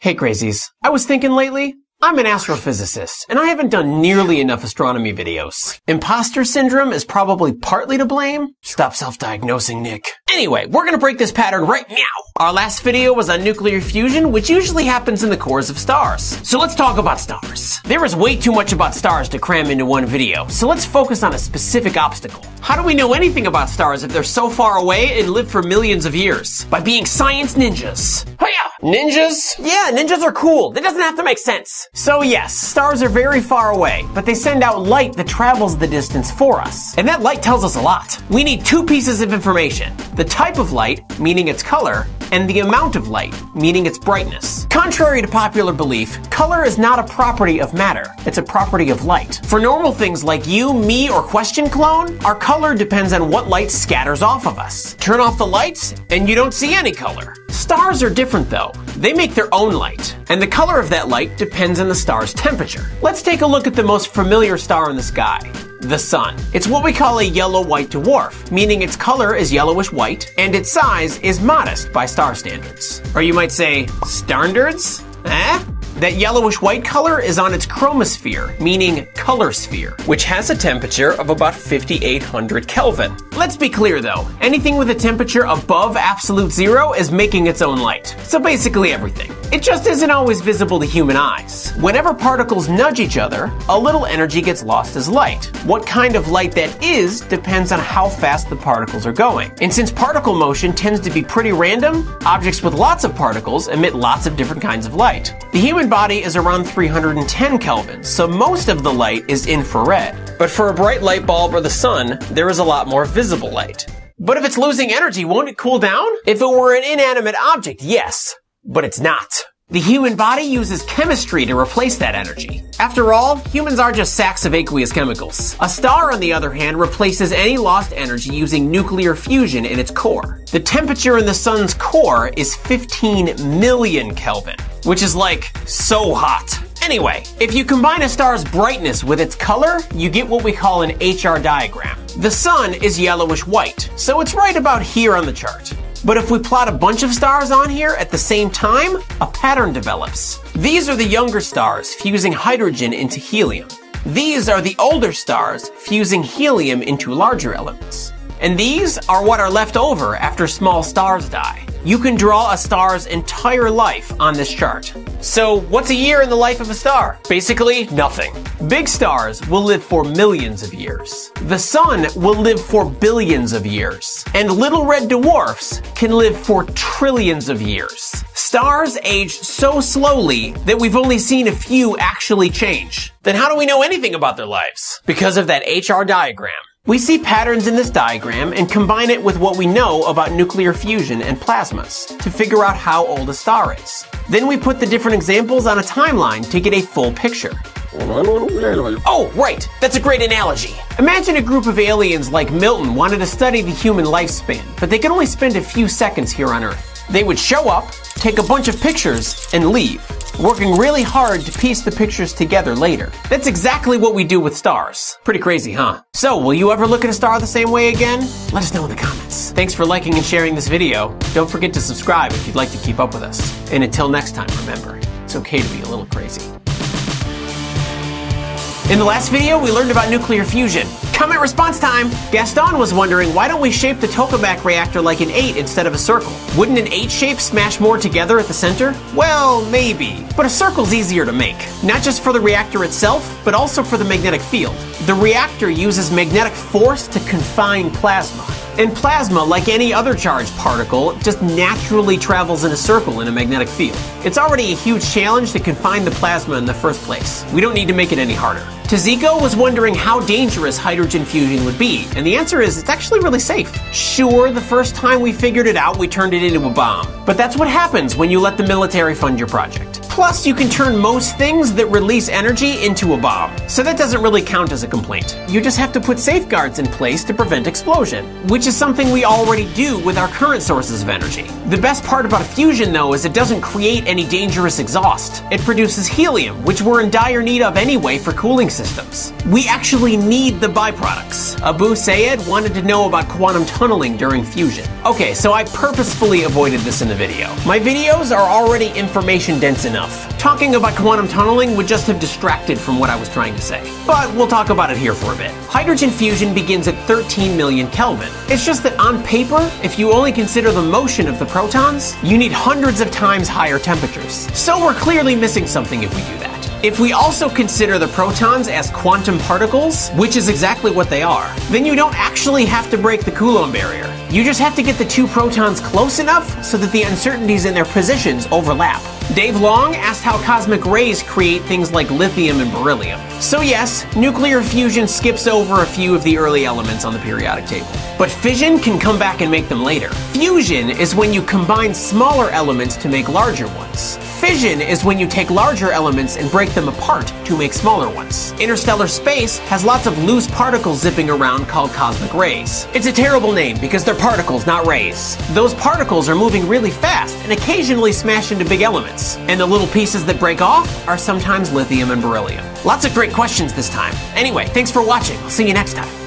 Hey crazies, I was thinking lately, I'm an astrophysicist, and I haven't done nearly enough astronomy videos. Imposter syndrome is probably partly to blame. Stop self-diagnosing, Nick. Anyway, we're gonna break this pattern right now. Our last video was on nuclear fusion, which usually happens in the cores of stars. So let's talk about stars. There is way too much about stars to cram into one video, so let's focus on a specific obstacle. How do we know anything about stars if they're so far away and live for millions of years? By being science ninjas. Ninjas? Yeah, ninjas are cool. That doesn't have to make sense. So yes, stars are very far away, but they send out light that travels the distance for us. And that light tells us a lot. We need two pieces of information. The type of light, meaning its color, and the amount of light, meaning its brightness. Contrary to popular belief, color is not a property of matter, it's a property of light. For normal things like you, me, or question clone, our color depends on what light scatters off of us. Turn off the lights, and you don't see any color. Stars are different though. They make their own light, and the color of that light depends on the star's temperature. Let's take a look at the most familiar star in the sky, the sun. It's what we call a yellow-white dwarf, meaning its color is yellowish-white, and its size is modest by star standards. Or you might say, standards? Eh? That yellowish white color is on its chromosphere, meaning color sphere, which has a temperature of about 5800 Kelvin. Let's be clear though, anything with a temperature above absolute zero is making its own light. So basically everything. It just isn't always visible to human eyes. Whenever particles nudge each other, a little energy gets lost as light. What kind of light that is depends on how fast the particles are going. And since particle motion tends to be pretty random, objects with lots of particles emit lots of different kinds of light. The human body is around 310 kelvin, so most of the light is infrared. But for a bright light bulb or the sun, there is a lot more visible light. But if it's losing energy, won't it cool down? If it were an inanimate object, yes. But it's not. The human body uses chemistry to replace that energy. After all, humans are just sacks of aqueous chemicals. A star, on the other hand, replaces any lost energy using nuclear fusion in its core. The temperature in the sun's core is 15 million Kelvin, which is like so hot. Anyway, if you combine a star's brightness with its color, you get what we call an HR diagram. The sun is yellowish white, so it's right about here on the chart. But if we plot a bunch of stars on here at the same time, a pattern develops. These are the younger stars fusing hydrogen into helium. These are the older stars fusing helium into larger elements. And these are what are left over after small stars die. You can draw a star's entire life on this chart. So, what's a year in the life of a star? Basically, nothing. Big stars will live for millions of years. The sun will live for billions of years. And little red dwarfs can live for trillions of years. Stars age so slowly that we've only seen a few actually change. Then how do we know anything about their lives? Because of that HR diagram. We see patterns in this diagram and combine it with what we know about nuclear fusion and plasmas to figure out how old a star is. Then we put the different examples on a timeline to get a full picture. Oh, right, that's a great analogy. Imagine a group of aliens like Milton wanted to study the human lifespan, but they could only spend a few seconds here on Earth. They would show up, take a bunch of pictures, and leave, working really hard to piece the pictures together later. That's exactly what we do with stars. Pretty crazy, huh? So, will you ever look at a star the same way again? Let us know in the comments. Thanks for liking and sharing this video. Don't forget to subscribe if you'd like to keep up with us. And until next time, remember, it's okay to be a little crazy. In the last video, we learned about nuclear fusion. Comment response time! Gaston was wondering why don't we shape the tokamak reactor like an 8 instead of a circle? Wouldn't an 8 shape smash more together at the center? Well, maybe. But a circle's easier to make. Not just for the reactor itself, but also for the magnetic field. The reactor uses magnetic force to confine plasma. And plasma, like any other charged particle, just naturally travels in a circle in a magnetic field. It's already a huge challenge to confine the plasma in the first place. We don't need to make it any harder. Taziko was wondering how dangerous hydrogen fusion would be, and the answer is it's actually really safe. Sure, the first time we figured it out, we turned it into a bomb. But that's what happens when you let the military fund your project. Plus, you can turn most things that release energy into a bomb. So that doesn't really count as a complaint. You just have to put safeguards in place to prevent explosion, which is something we already do with our current sources of energy. The best part about fusion, though, is it doesn't create any dangerous exhaust. It produces helium, which we're in dire need of anyway for cooling systems. We actually need the byproducts. Abu Sayed wanted to know about quantum tunneling during fusion. Okay, so I purposefully avoided this in the video. My videos are already information dense enough. Talking about quantum tunneling would just have distracted from what I was trying to say. But we'll talk about it here for a bit. Hydrogen fusion begins at 13 million Kelvin. It's just that on paper, if you only consider the motion of the protons, you need hundreds of times higher temperatures. So we're clearly missing something if we do that. If we also consider the protons as quantum particles, which is exactly what they are, then you don't actually have to break the Coulomb barrier. You just have to get the two protons close enough so that the uncertainties in their positions overlap. Dave Long asked how cosmic rays create things like lithium and beryllium. So yes, nuclear fusion skips over a few of the early elements on the periodic table. But fission can come back and make them later. Fusion is when you combine smaller elements to make larger ones. Fission is when you take larger elements and break them apart to make smaller ones. Interstellar space has lots of loose particles zipping around called cosmic rays. It's a terrible name because they're particles, not rays. Those particles are moving really fast and occasionally smash into big elements. And the little pieces that break off are sometimes lithium and beryllium. Lots of great questions this time. Anyway, thanks for watching. I'll see you next time.